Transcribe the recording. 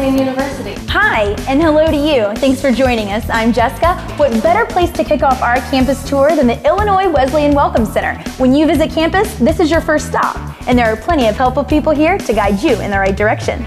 university Hi, and hello to you. Thanks for joining us. I'm Jessica. What better place to kick off our campus tour than the Illinois Wesleyan Welcome Center? When you visit campus, this is your first stop, and there are plenty of helpful people here to guide you in the right direction.